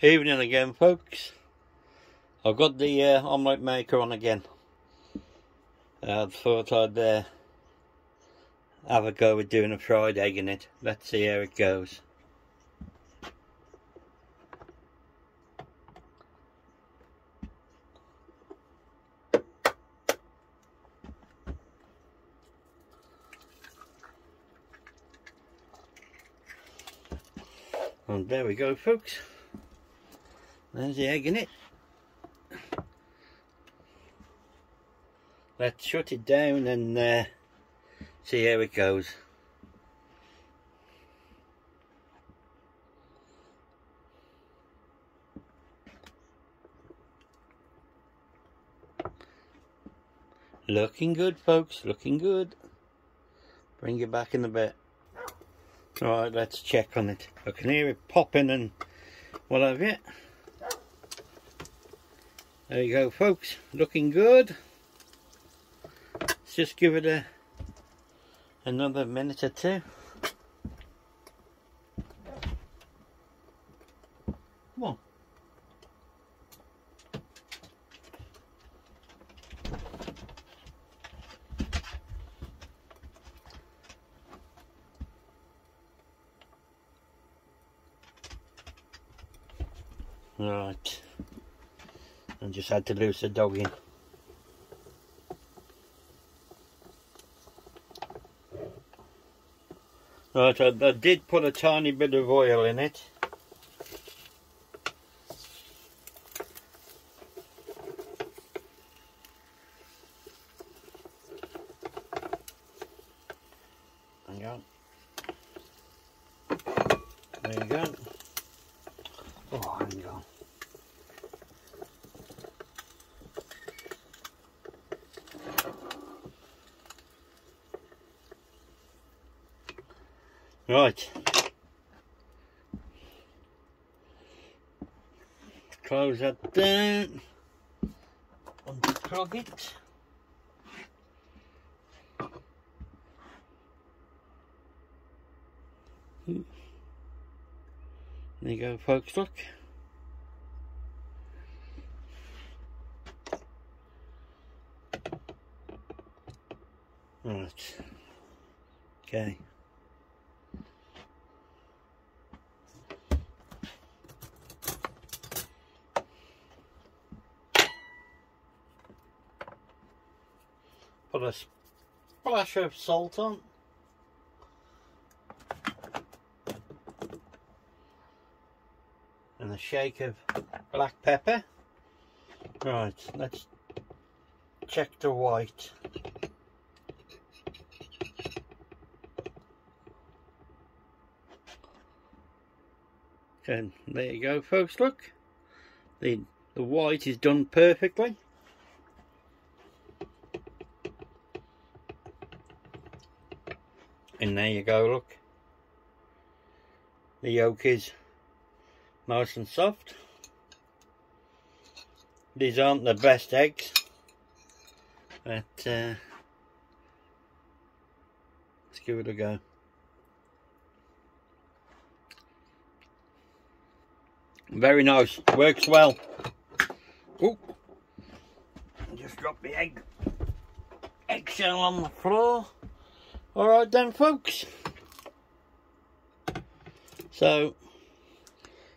Evening again folks. I've got the uh, omelette maker on again. I thought I'd uh, have a go with doing a fried egg in it. Let's see how it goes. And there we go folks. There's the egg in it. Let's shut it down and uh, see how it goes. Looking good folks, looking good. Bring it back in a bit. Alright, let's check on it. I can hear it popping and what have you. There you go folks, looking good. Let's just give it a another minute or two. Come on. Right. I just had to loose the dog in. Right, I, I did put a tiny bit of oil in it. Hang on. There you go. Oh, hang on. Right. Close that down. Unplug it. There you go folks, look. Right. Okay. Put a splash of salt on. And a shake of black pepper. Right, let's check the white. And there you go folks, look. The, the white is done perfectly. And there you go, look. The yolk is nice and soft. These aren't the best eggs, but uh, let's give it a go. Very nice, works well. Oh, just dropped the egg eggshell on the floor. Alright then folks. So,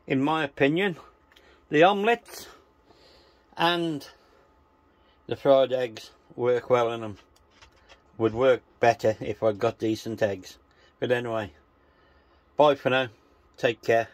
in my opinion, the omelettes and the fried eggs work well in them. Would work better if I got decent eggs. But anyway, bye for now. Take care.